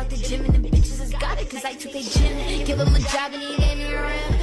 out the gym and the bitches has got it cause I took the gym. Give him a job and he gave me a rim.